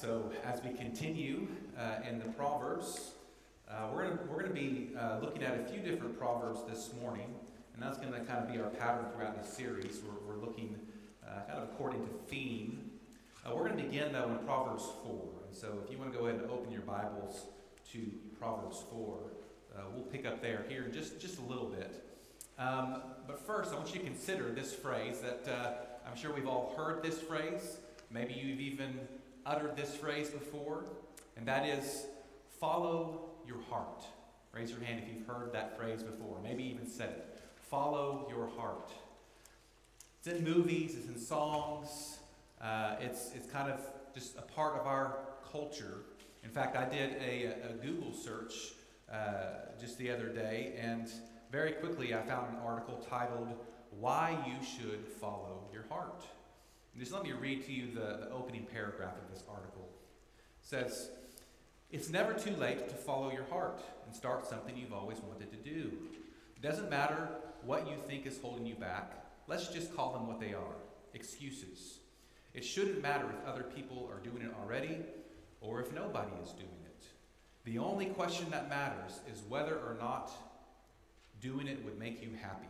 So, as we continue uh, in the Proverbs, uh, we're going we're gonna be uh, looking at a few different Proverbs this morning, and that's going to kind of be our pattern throughout the series. We're, we're looking uh, kind of according to theme. Uh, we're going to begin, though, in Proverbs 4. And so, if you want to go ahead and open your Bibles to Proverbs 4, uh, we'll pick up there here in just, just a little bit. Um, but first, I want you to consider this phrase that I'm sure we've all heard this phrase. Maybe you've even uttered this phrase before, and that is follow your heart. Raise your hand if you've heard that phrase before, maybe even said it. Follow your heart. It's in movies, it's in songs, uh, it's, it's kind of just a part of our culture. In fact, I did a, a Google search uh, just the other day, and very quickly I found an article titled, Why You Should Follow Your Heart. Just let me read to you the, the opening paragraph of this article. It says, It's never too late to follow your heart and start something you've always wanted to do. It doesn't matter what you think is holding you back. Let's just call them what they are excuses. It shouldn't matter if other people are doing it already or if nobody is doing it. The only question that matters is whether or not doing it would make you happy.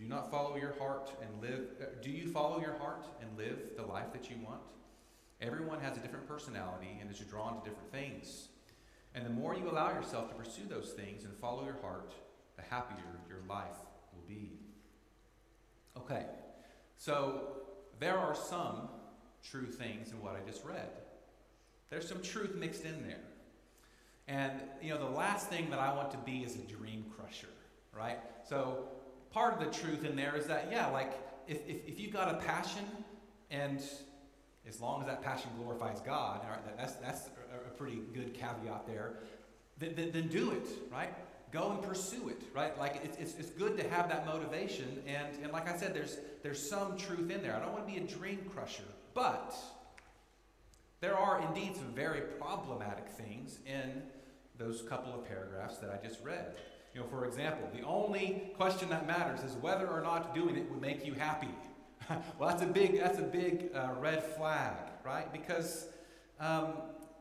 Do not follow your heart and live. Uh, do you follow your heart and live the life that you want? Everyone has a different personality and is drawn to different things. And the more you allow yourself to pursue those things and follow your heart, the happier your life will be. Okay, so there are some true things in what I just read. There's some truth mixed in there. And, you know, the last thing that I want to be is a dream crusher, right? So part of the truth in there is that, yeah, like if, if, if you've got a passion and as long as that passion glorifies God, that's, that's a, a pretty good caveat there, then, then, then, do it, right? Go and pursue it, right? Like it's, it's, it's good to have that motivation. And, and like I said, there's, there's some truth in there. I don't want to be a dream crusher, but there are indeed some very problematic things in those couple of paragraphs that I just read. You know, for example, the only question that matters is whether or not doing it would make you happy. well, that's a big, that's a big uh, red flag, right? Because, um,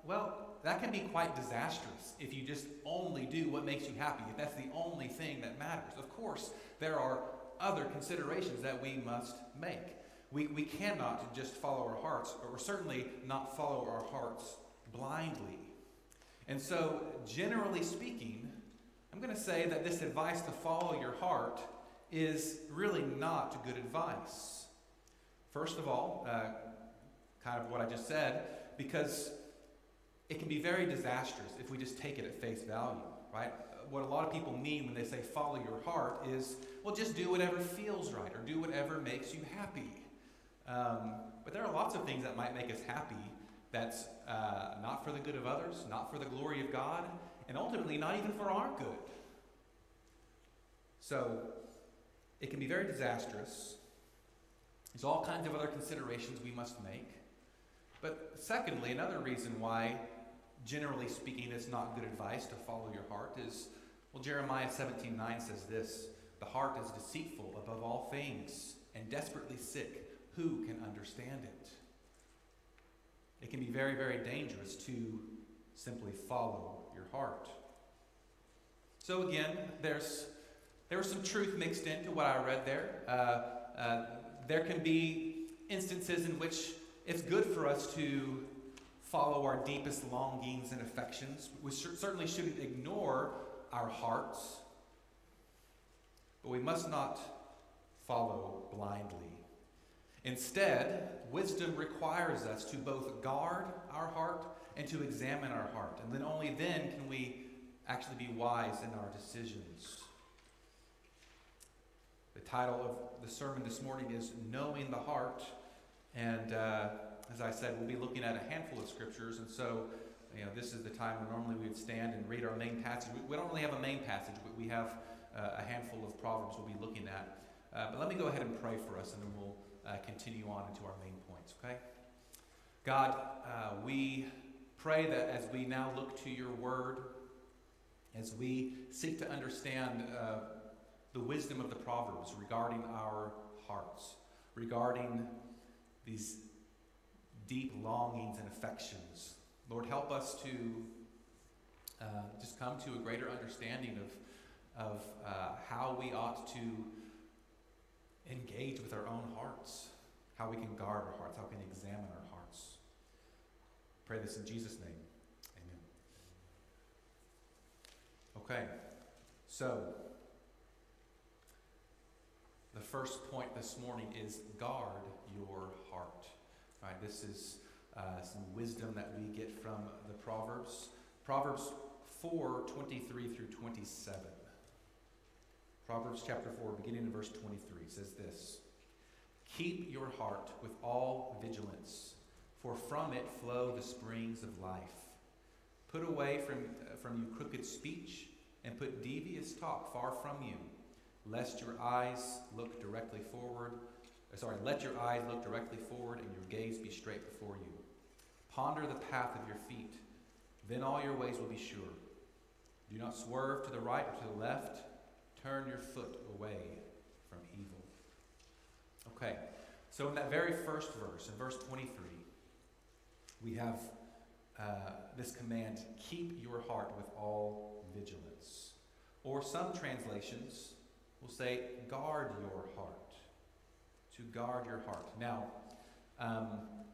well, that can be quite disastrous if you just only do what makes you happy, if that's the only thing that matters. Of course, there are other considerations that we must make. We, we cannot just follow our hearts, or certainly not follow our hearts blindly. And so, generally speaking, I'm going to say that this advice to follow your heart is really not good advice. First of all, uh, kind of what I just said, because it can be very disastrous if we just take it at face value, right? What a lot of people mean when they say follow your heart is, well, just do whatever feels right or do whatever makes you happy. Um, but there are lots of things that might make us happy that's uh, not for the good of others, not for the glory of God, and ultimately not even for our good. So it can be very disastrous. There's all kinds of other considerations we must make. But secondly, another reason why, generally speaking, it's not good advice to follow your heart is, well, Jeremiah 17 9 says this The heart is deceitful above all things and desperately sick. Who can understand it? It can be very, very dangerous to simply follow your heart. So, again, there's, there was some truth mixed into what I read there. Uh, uh, there can be instances in which it's good for us to follow our deepest longings and affections. We certainly shouldn't ignore our hearts, but we must not follow blindly. Instead, wisdom requires us to both guard our heart and to examine our heart. And then only then can we actually be wise in our decisions. The title of the sermon this morning is Knowing the Heart. And uh, as I said, we'll be looking at a handful of scriptures. And so, you know, this is the time when normally we would stand and read our main passage. We don't really have a main passage, but we have uh, a handful of Proverbs we'll be looking at. Uh, but let me go ahead and pray for us, and then we'll uh, continue on into our main points, okay? God, uh, we pray that as we now look to your word, as we seek to understand uh, the wisdom of the Proverbs regarding our hearts, regarding these deep longings and affections. Lord, help us to uh, just come to a greater understanding of, of uh, how we ought to engage with our own hearts, how we can guard our hearts, how we can examine our hearts. Pray this in Jesus' name. Amen. Okay, so the first point this morning is guard your heart. All right, this is uh, some wisdom that we get from the Proverbs. Proverbs 4 23 through 27. Proverbs chapter 4, beginning in verse 23, says this Keep your heart with all vigilance, for from it flow the springs of life. Put away from, uh, from you crooked speech, and put devious talk far from you, lest your eyes look directly forward. Uh, sorry, let your eyes look directly forward and your gaze be straight before you. Ponder the path of your feet, then all your ways will be sure. Do not swerve to the right or to the left. Turn your foot away from evil. Okay, so in that very first verse, in verse 23, we have uh, this command keep your heart with all vigilance. Or some translations will say guard your heart. To guard your heart. Now, um,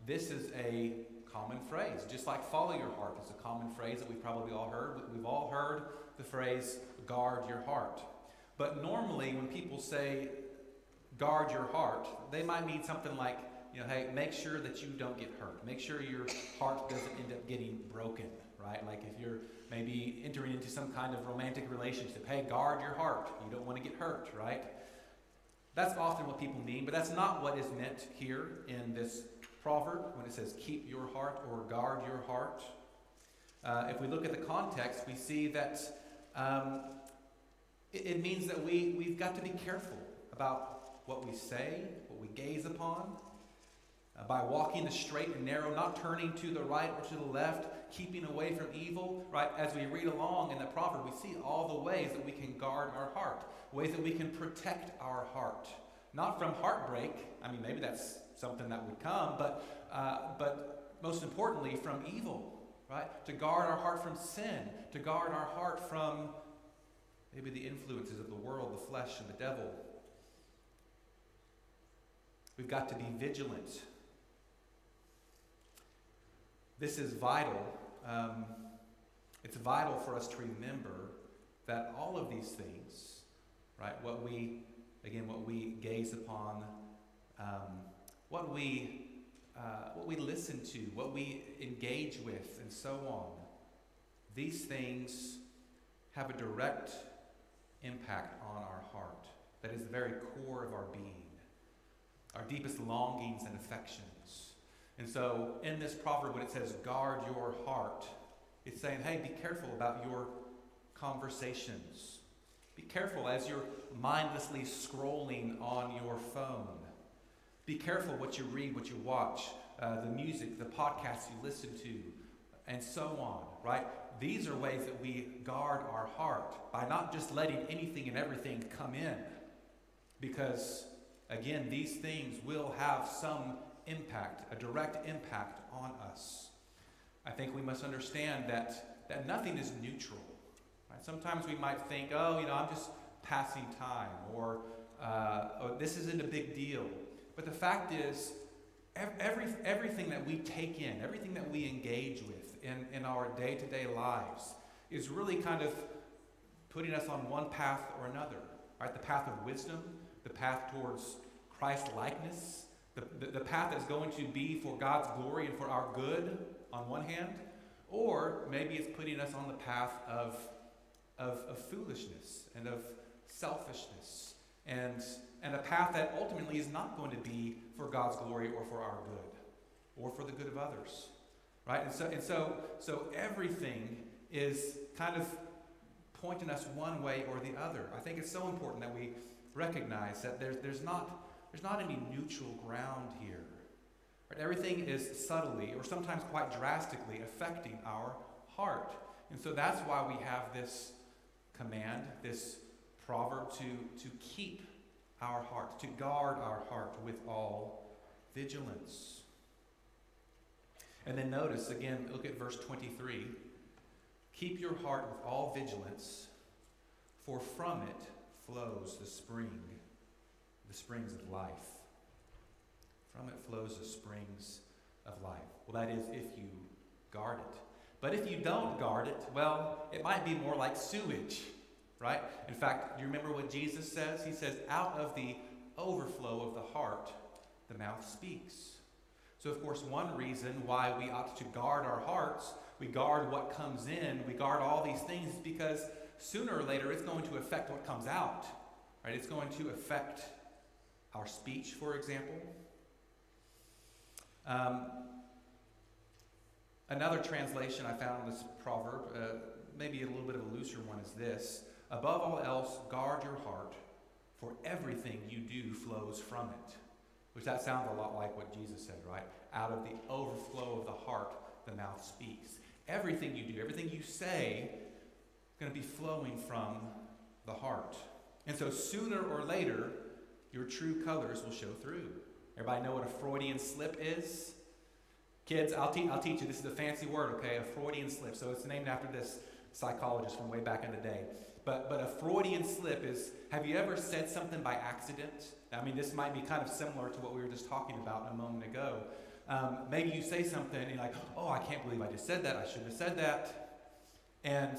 this is a common phrase. Just like follow your heart is a common phrase that we've probably all heard. We've all heard the phrase guard your heart. But normally, when people say guard your heart, they might mean something like, you know, hey, make sure that you don't get hurt. Make sure your heart doesn't end up getting broken, right? Like if you're maybe entering into some kind of romantic relationship, hey, guard your heart. You don't want to get hurt, right? That's often what people mean, but that's not what is meant here in this proverb when it says keep your heart or guard your heart. Uh, if we look at the context, we see that um, it, it, means that we, we've got to be careful about what we say, what we gaze upon. By walking the straight and narrow, not turning to the right or to the left, keeping away from evil, right? As we read along in the proverb, we see all the ways that we can guard our heart, ways that we can protect our heart. Not from heartbreak, I mean, maybe that's something that would come, but, uh, but most importantly, from evil, right? To guard our heart from sin, to guard our heart from maybe the influences of the world, the flesh, and the devil. We've got to be vigilant. This is vital. Um, it's vital for us to remember that all of these things, right, what we, again, what we gaze upon, um, what we, uh, what we listen to, what we engage with, and so on. These things have a direct impact on our heart. That is the very core of our being, our deepest longings and affections. And so, in this proverb, when it says, guard your heart, it's saying, hey, be careful about your conversations. Be careful as you're mindlessly scrolling on your phone. Be careful what you read, what you watch, uh, the music, the podcasts you listen to, and so on, right? These are ways that we guard our heart by not just letting anything and everything come in. Because, again, these things will have some impact, a direct impact on us. I think we must understand that, that nothing is neutral. Right? Sometimes we might think, oh, you know, I'm just passing time, or, uh, oh, this isn't a big deal. But the fact is, every, everything that we take in, everything that we engage with in, in our day to day lives, is really kind of putting us on one path or another. Right? The path of wisdom, the path towards Christ likeness, the, the, the path that's going to be for God's glory and for our good on one hand, or maybe it's putting us on the path of, of, of foolishness and of selfishness and and a path that ultimately is not going to be for God's glory or for our good or for the good of others. Right? And so, and so, so everything is kind of pointing us one way or the other. I think it's so important that we recognize that there's, there's, not, there's not any neutral ground here. Right? Everything is subtly or sometimes quite drastically affecting our heart. And so that's why we have this command, this proverb to, to keep our heart, to guard our heart with all vigilance. And then notice again, look at verse 23. Keep your heart with all vigilance, for from it flows the spring, the springs of life. From it flows the springs of life. Well, that is if you guard it. But if you don't guard it, well, it might be more like sewage, right? In fact, do you remember what Jesus says? He says, out of the overflow of the heart, the mouth speaks. So, of course, one reason why we ought to guard our hearts, we guard what comes in, we guard all these things, because sooner or later it's going to affect what comes out. Right? It's going to affect our speech, for example. Um, another translation I found this proverb, uh, maybe a little bit of a looser one, is this Above all else, guard your heart, for everything you do flows from it. Which that sounds a lot like what Jesus said, right? Out of the overflow of the heart, the mouth speaks. Everything you do, everything you say, is going to be flowing from the heart. And so sooner or later, your true colors will show through. Everybody know what a Freudian slip is? Kids, I'll, te- I'll teach you. This is a fancy word, okay? A Freudian slip. So it's named after this psychologist from way back in the day. But, but a Freudian slip is have you ever said something by accident? I mean, this might be kind of similar to what we were just talking about a moment ago. Um, maybe you say something and you're like, oh, I can't believe I just said that. I shouldn't have said that. And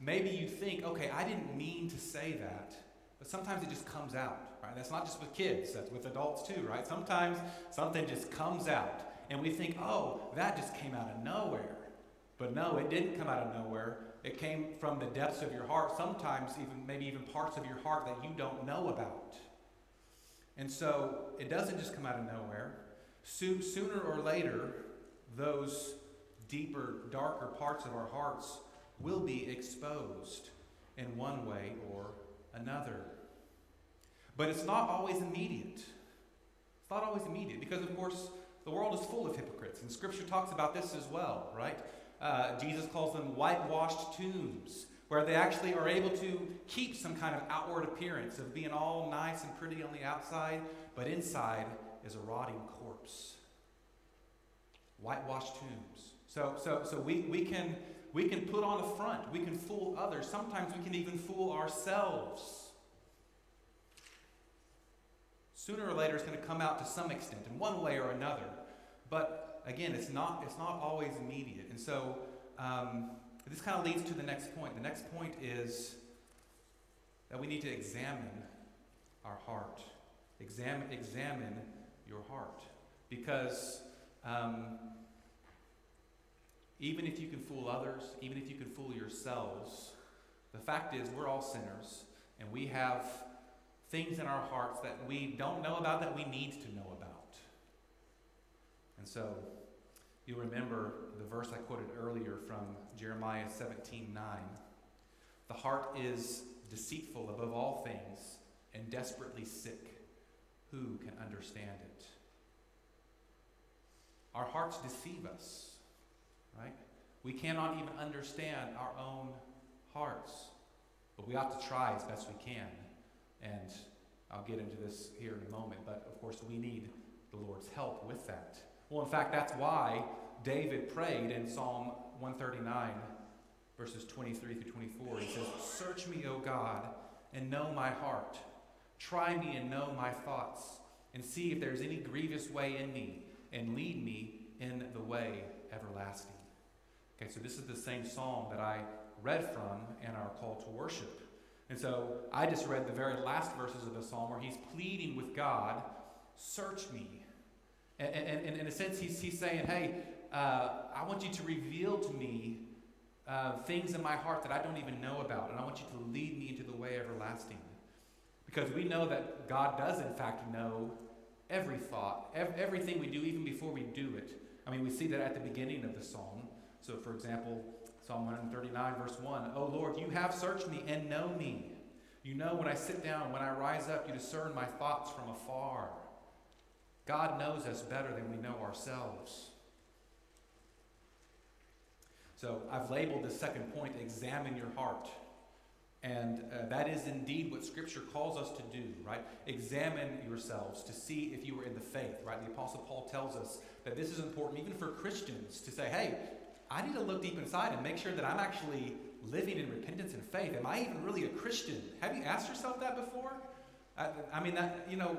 maybe you think, okay, I didn't mean to say that. But sometimes it just comes out, right? That's not just with kids, that's with adults too, right? Sometimes something just comes out. And we think, oh, that just came out of nowhere. But no, it didn't come out of nowhere. It came from the depths of your heart, sometimes even maybe even parts of your heart that you don't know about. And so it doesn't just come out of nowhere. So, sooner or later, those deeper, darker parts of our hearts will be exposed in one way or another. But it's not always immediate. It's not always immediate because, of course, the world is full of hypocrites, and Scripture talks about this as well, right? Uh, Jesus calls them whitewashed tombs, where they actually are able to keep some kind of outward appearance of being all nice and pretty on the outside, but inside is a rotting corpse. Whitewashed tombs. So, so, so we, we, can, we can put on a front, we can fool others. Sometimes we can even fool ourselves. Sooner or later, it's going to come out to some extent, in one way or another. But again, it's not, it's not always immediate. And so um, this kind of leads to the next point. The next point is that we need to examine our heart. Examine, examine your heart. Because um, even if you can fool others, even if you can fool yourselves, the fact is we're all sinners and we have things in our hearts that we don't know about that we need to know about. And so you'll remember the verse I quoted earlier from Jeremiah 17 9. The heart is deceitful above all things and desperately sick. Who can understand it? Our hearts deceive us, right? We cannot even understand our own hearts, but we ought to try as best we can. And I'll get into this here in a moment, but of course, we need the Lord's help with that. Well, in fact, that's why David prayed in Psalm 139, verses 23 through 24. He says, Search me, O God, and know my heart. Try me and know my thoughts, and see if there's any grievous way in me, and lead me in the way everlasting. Okay, so this is the same psalm that I read from in our call to worship. And so I just read the very last verses of the psalm where he's pleading with God, Search me. And, and, and in a sense, he's, he's saying, Hey, uh, I want you to reveal to me uh, things in my heart that I don't even know about, and I want you to lead me into the way everlasting. Because we know that God does, in fact, know every thought, ev- everything we do, even before we do it. I mean, we see that at the beginning of the psalm. So, for example, Psalm 139, verse 1 Oh Lord, you have searched me and know me. You know when I sit down, when I rise up, you discern my thoughts from afar. God knows us better than we know ourselves. So I've labeled the second point examine your heart. And uh, that is indeed what Scripture calls us to do, right? Examine yourselves to see if you are in the faith, right? The Apostle Paul tells us that this is important even for Christians to say, hey, I need to look deep inside and make sure that I'm actually living in repentance and faith. Am I even really a Christian? Have you asked yourself that before? I, I mean, that, you know,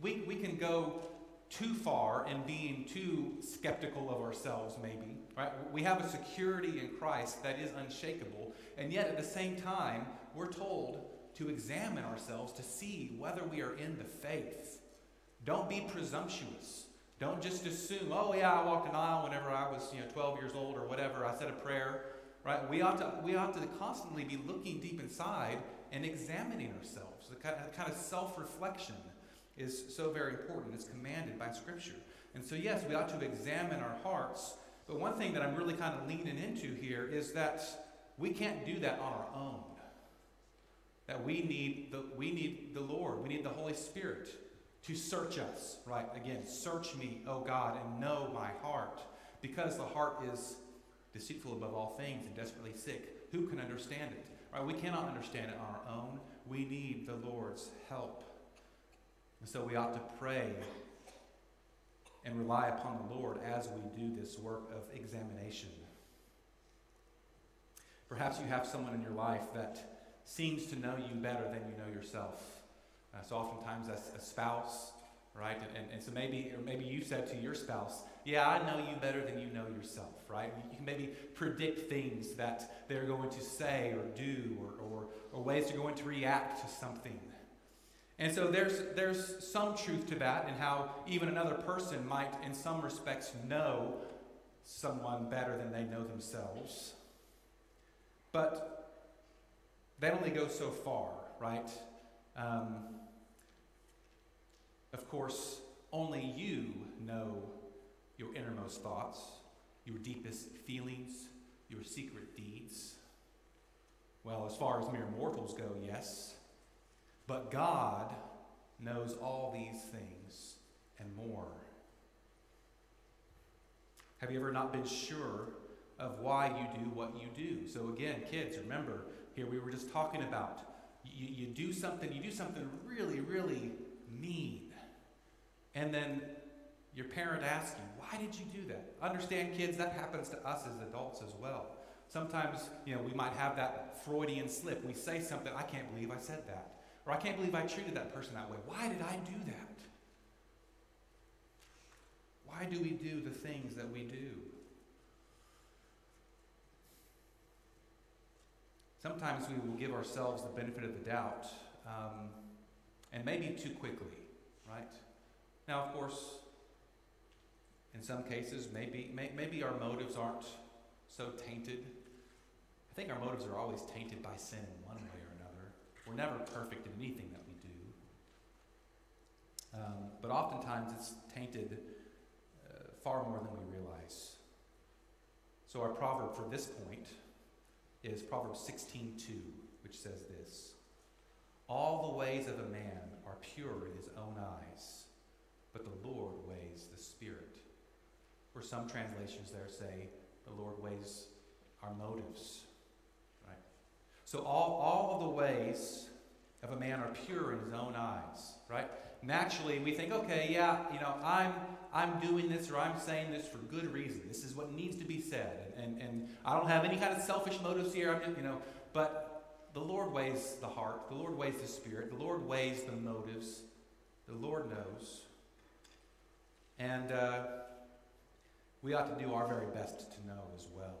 we, we can go too far in being too skeptical of ourselves, maybe. Right? We have a security in Christ that is unshakable, and yet at the same time, we're told to examine ourselves to see whether we are in the faith. Don't be presumptuous. Don't just assume, oh yeah, I walked an aisle whenever I was, you know, 12 years old or whatever. I said a prayer, right? We ought to we ought to constantly be looking deep inside and examining ourselves. The kind of self-reflection is so very important. It's commanded by Scripture. And so, yes, we ought to examine our hearts. But one thing that I'm really kind of leaning into here is that we can't do that on our own. That we need the, we need the Lord, we need the Holy Spirit to search us, right? Again, search me, O God, and know my heart. Because the heart is deceitful above all things and desperately sick. Who can understand it? Right? We cannot understand it on our own. We need the Lord's help. And so we ought to pray and rely upon the Lord as we do this work of examination. Perhaps you have someone in your life that seems to know you better than you know yourself. Uh, so oftentimes that's a spouse, right? And, and, and, so maybe, or maybe you said to your spouse, yeah, I know you better than you know yourself, right? You can maybe predict things that they're going to say or do or, or, or ways they're going to react to something. And so there's, there's some truth to that and how even another person might, in some respects, know someone better than they know themselves. But that only goes so far, right? Um, of course, only you know your innermost thoughts, your deepest feelings, your secret deeds. Well, as far as mere mortals go, yes. But God knows all these things and more. Have you ever not been sure of why you do what you do? So, again, kids, remember, here we were just talking about you, you do something, you do something really, really mean. And then your parent asks you, why did you do that? Understand, kids, that happens to us as adults as well. Sometimes, you know, we might have that Freudian slip. We say something, I can't believe I said that. Or I can't believe I treated that person that way. Why did I do that? Why do we do the things that we do? Sometimes we will give ourselves the benefit of the doubt, um, and maybe too quickly, right? Now, of course, in some cases, maybe, may, maybe our motives aren't so tainted. I think our motives are always tainted by sin in one way or another. we're never perfect in anything that we do. Um, but oftentimes it's tainted uh, far more than we realize. So our proverb for this point is Proverbs 16:2, which says this: All the ways of a man are pure in his own eyes, but the Lord weighs the spirit. Or some translations there say, the Lord weighs our motives. Right? So all, all of the ways of a man are pure in his own eyes, right? Naturally, we think, okay, yeah, you know, I'm, I'm doing this or I'm saying this for good reason. This is what needs to be said. And, and, and I don't have any kind of selfish motives here. I'm you know, but the Lord weighs the heart. The Lord weighs the spirit. The Lord weighs the motives. The Lord knows. And uh, we ought to do our very best to know as well.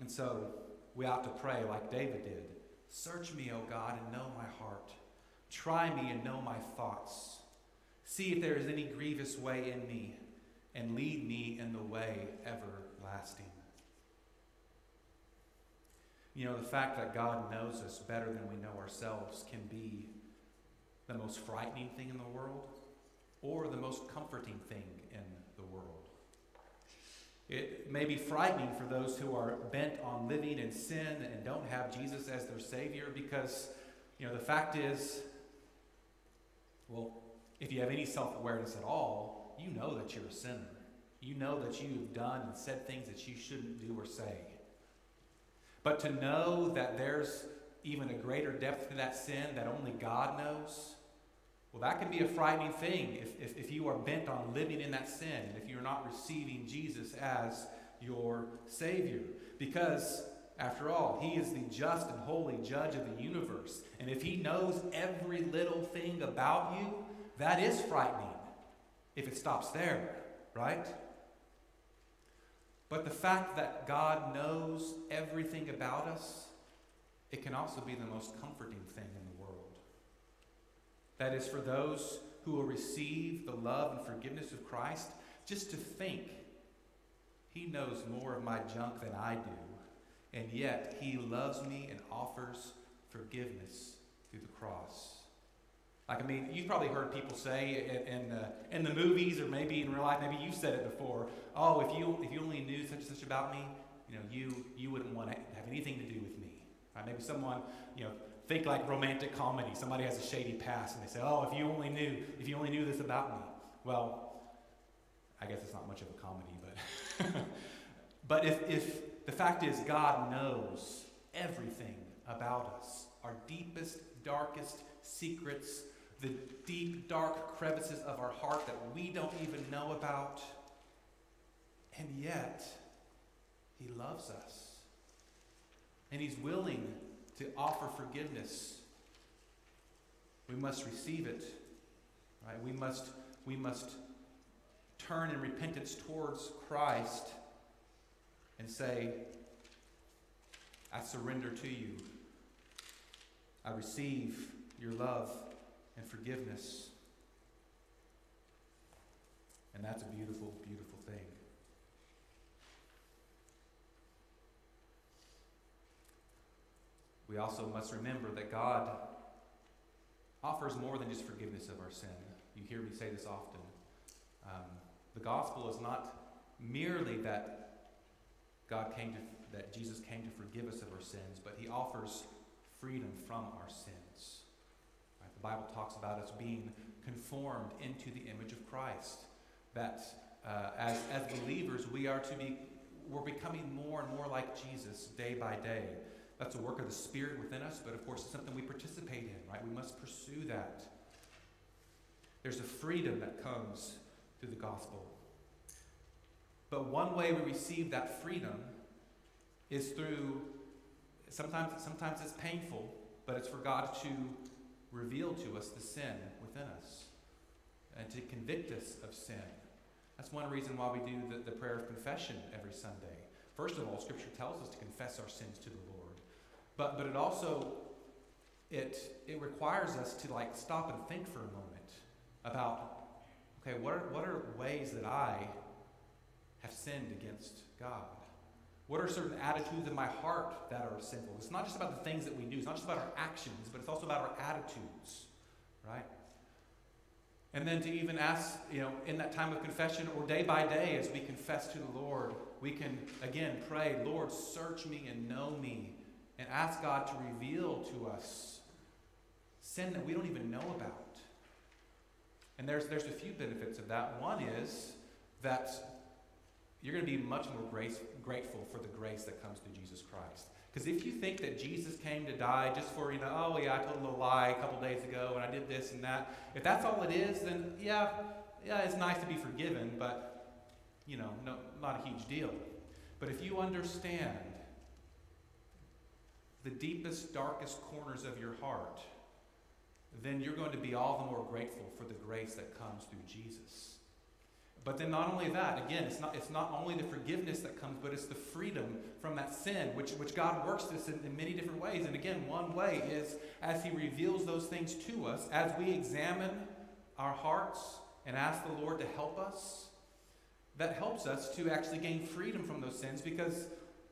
And so we ought to pray like David did Search me, O God, and know my heart. Try me and know my thoughts. See if there is any grievous way in me, and lead me in the way everlasting. You know, the fact that God knows us better than we know ourselves can be the most frightening thing in the world or the most comforting thing in the world. It may be frightening for those who are bent on living in sin and don't have Jesus as their Savior because, you know, the fact is, well, if you have any self awareness at all, you know that you're a sinner. You know that you've done and said things that you shouldn't do or say. But to know that there's even a greater depth to that sin that only God knows, well, that can be a frightening thing if, if, if you are bent on living in that sin if you're not receiving Jesus as your Savior. Because, after all, He is the just and holy judge of the universe. And if He knows every little thing about you, that is frightening if it stops there, right? But the fact that God knows everything about us, it can also be the most comforting thing. That is, for those who will receive the love and forgiveness of Christ, just to think He knows more of my junk than I do, and yet He loves me and offers forgiveness through the cross. Like, I mean, you've probably heard people say in, in, uh, in the movies or maybe in real life, maybe you've said it before, oh, if you, if you only knew such and such about me, you know, you, you wouldn't want to have anything to do with me. Right? Maybe someone, you know, think like romantic comedy. Somebody has a shady past and they say, oh, if you only knew, if you only knew this about me. Well, I guess it's not much of a comedy, but, but if, if the fact is God knows everything about us, our deepest, darkest secrets, the deep, dark crevices of our heart that we don't even know about. And yet, He loves us. And He's willing to offer forgiveness. We must receive it. Right? We must, we must turn in repentance towards Christ and say, I surrender to you. I receive your love and forgiveness. And that's a beautiful, beautiful thing. We also must remember that God offers more than just forgiveness of our sin. You hear me say this often. Um, the gospel is not merely that God came to, that Jesus came to forgive us of our sins, but he offers freedom from our sins. The Bible talks about us being conformed into the image of Christ. That uh, as, as believers, we are to be, we're becoming more and more like Jesus day by day. That's a work of the Spirit within us, but of course, it's something we participate in, right? We must pursue that. There's a freedom that comes through the gospel. But one way we receive that freedom is through sometimes sometimes it's painful, but it's for God to reveal to us the sin within us and to convict us of sin. That's one reason why we do the, the prayer of confession every Sunday. First of all, Scripture tells us to confess our sins to the Lord. But, but it also, it, it requires us to like stop and think for a moment about, okay, what are, what are ways that I have sinned against God? What are certain attitudes in my heart that are sinful? It's not just about the things that we do, it's not just about our actions, but it's also about our attitudes, right? And then to even ask, you know, in that time of confession or day by day as we confess to the Lord, we can again pray, Lord, search me and know me, and ask God to reveal to us sin that we don't even know about. And there's, there's a few benefits of that. One is that you're going to be much more grace, grateful for the grace that comes through Jesus Christ. Because if you think that Jesus came to die just for, you know, oh, yeah, I told a lie a couple days ago and I did this and that, if that's all it is, then yeah, yeah, it's nice to be forgiven, but, you know, no, not a huge deal. But if you understand the deepest, darkest corners of your heart, then you're going to be all the more grateful for the grace that comes through Jesus. But then not only that, again, it's not, it's not only the forgiveness that comes, but it's the freedom from that sin, which, which God works this in, in many different ways. And again, one way is as He reveals those things to us, as we examine our hearts and ask the Lord to help us, that helps us to actually gain freedom from those sins because,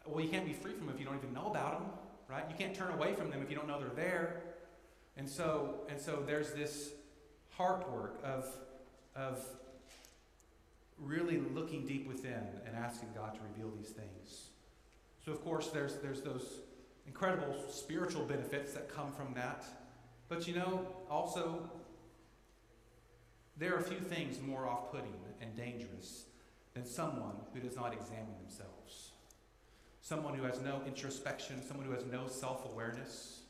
well, you can't be free from them if you don't even know about them, right? You can't turn away from them if you don't know they're there. And so, and so there's this heart work of, of really looking deep within and asking God to reveal these things. So, of course, there's, there's those incredible spiritual benefits that come from that. But you know, also, there are a few things more off putting and dangerous than someone who does not examine themselves. Someone who has no introspection, someone who has no self awareness.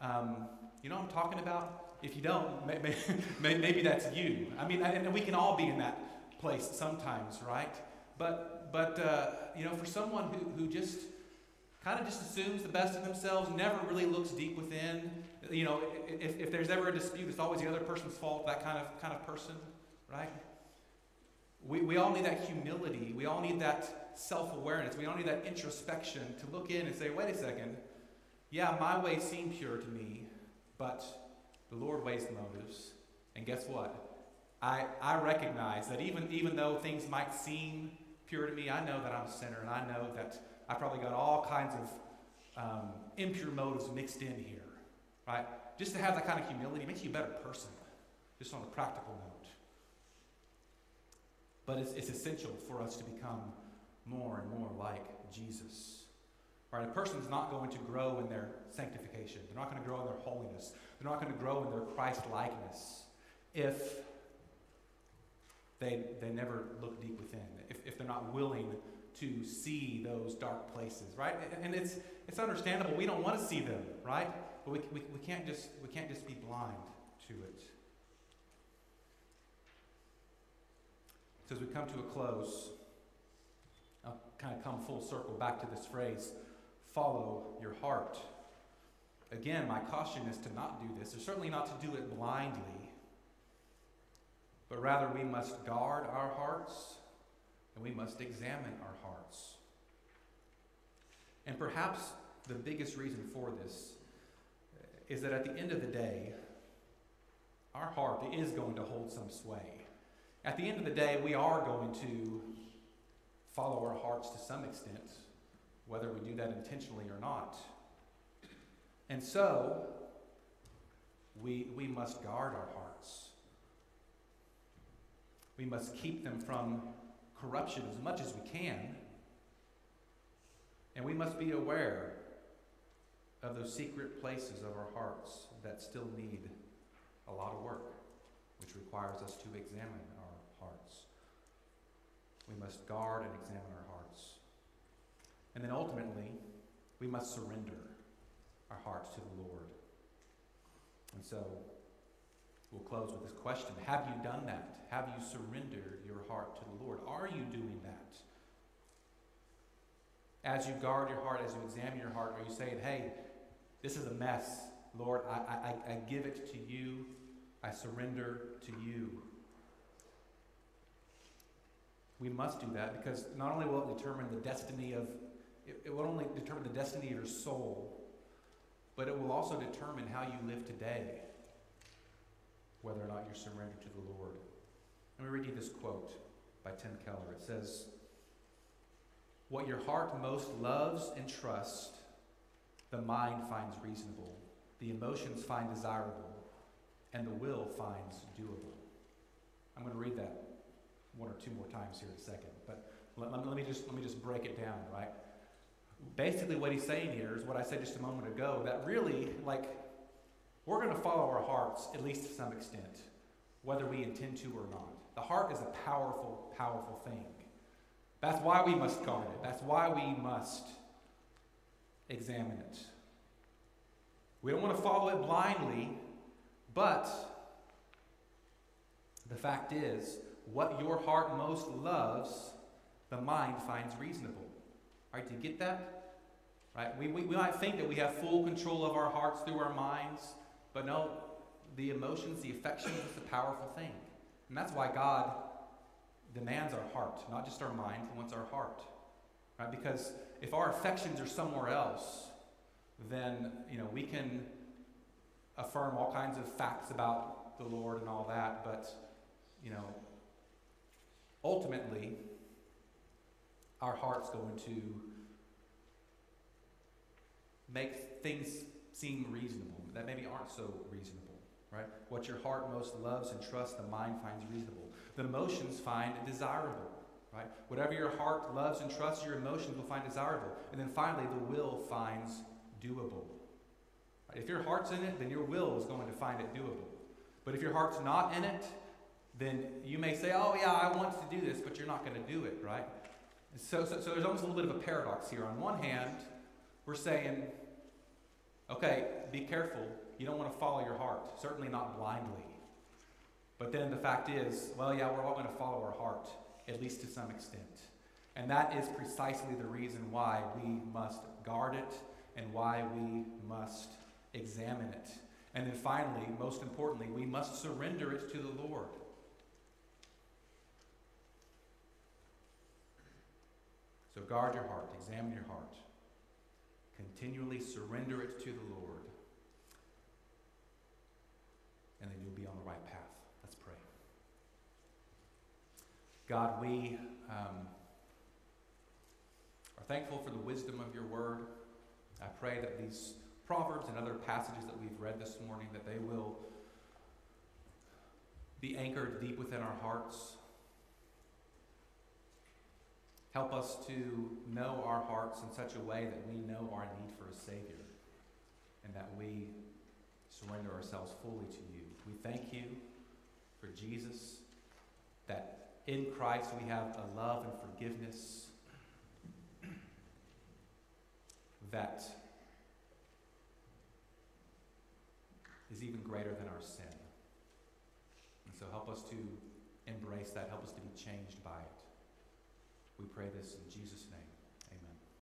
Um, you know what I'm talking about? If you don't, maybe, maybe that's you. I mean, and we can all be in that place sometimes, right? But, but uh, you know, for someone who, who just kind of just assumes the best of themselves, never really looks deep within, you know, if, if there's ever a dispute, it's always the other person's fault, that kind of, kind of person, right? We, we all need that humility. We all need that self awareness. We all need that introspection to look in and say, wait a second, yeah, my ways seem pure to me, but the Lord weighs the motives. And guess what? I, I recognize that even, even though things might seem pure to me, I know that I'm a sinner, and I know that I probably got all kinds of um, impure motives mixed in here, right? Just to have that kind of humility makes you a better person, just on a practical note. But it's, it's essential for us to become more and more like Jesus. Right? A person's not going to grow in their sanctification. They're not going to grow in their holiness. They're not going to grow in their Christ likeness if they, they never look deep within, if, if they're not willing to see those dark places, right? And it's, it's understandable. We don't want to see them, right? But we, we, we, can't just, we can't just be blind to it. So as we come to a close, I'll kind of come full circle back to this phrase follow your heart. Again, my caution is to not do this, or certainly not to do it blindly, but rather we must guard our hearts and we must examine our hearts. And perhaps the biggest reason for this uh, is that at the end of the day, our heart is going to hold some sway. At the end of the day, we are going to follow our hearts to some extent whether we do that intentionally or not. And so, we, we must guard our hearts. We must keep them from corruption as much as we can. And we must be aware of those secret places of our hearts that still need a lot of work, which requires us to examine hearts. We must guard and examine our hearts. and then ultimately, we must surrender our hearts to the Lord. And so, we'll close with this question Have you done that? Have you surrendered your heart to the Lord? Are you doing that? As you guard your heart, as you examine your heart, are you saying, Hey, this is a mess. Lord, I, I, I give it to you. I surrender to you. We must do that because not only will it determine the destiny of it, it will only determine the destiny of your soul, but it will also determine how you live today, whether or not you're surrendered to the Lord. Let me read you this quote by Tim Keller. It says, What your heart most loves and trusts, the mind finds reasonable, the emotions find desirable, and the will finds doable. I'm going to read that one or two more times here in a second, but let, let, let, me just, let me just break it down, right? basically what he's saying here is what I said just a moment ago that really, like, we're going to follow our hearts, at least to some extent, whether we intend to or not. The heart is a powerful, powerful thing. That's why we must guard it. That's why we must examine it. We don't want to follow it blindly, but the fact is, what your heart most loves, the mind finds reasonable. Right? Do you get that? Right? We, we, we might think that we have full control of our hearts through our minds, but no, the emotions, the affections, is a powerful thing. And that's why God demands our heart, not just our mind, He wants our heart. Right? Because if our affections are somewhere else, then you know we can affirm all kinds of facts about the Lord and all that, but you know, ultimately, our heart's going to make things seem reasonable that maybe aren't so reasonable, right? What your heart most loves and trusts, the mind finds reasonable. The emotions find desirable, right? Whatever your heart loves and trusts, your emotions will find desirable. And then finally, the will finds doable. Right? If your heart's in it, then your will is going to find it doable. But if your heart's not in it, then you may say, oh, yeah, I want to do this, but you're not going to do it, right? So, so, so there's almost a little bit of a paradox here. On one hand, we're saying, okay, be careful. You don't want to follow your heart, certainly not blindly. But then the fact is, well, yeah, we're all going to follow our heart, at least to some extent. And that is precisely the reason why we must guard it and why we must examine it. And then finally, most importantly, we must surrender it to the Lord. So guard your heart, examine your heart. Continually surrender it to the Lord. And then you'll be on the right path. Let's pray. God, we um, are thankful for the wisdom of your word. I pray that these Proverbs and other passages that we've read this morning, that they will be anchored deep within our hearts. Help us to know our hearts in such a way that we know our need for a Savior and that we surrender ourselves fully to you. We thank you for Jesus, that in Christ we have a love and forgiveness that is even greater than our sin. And so help us to embrace that, help us to be changed by it. We pray this in Jesus' name.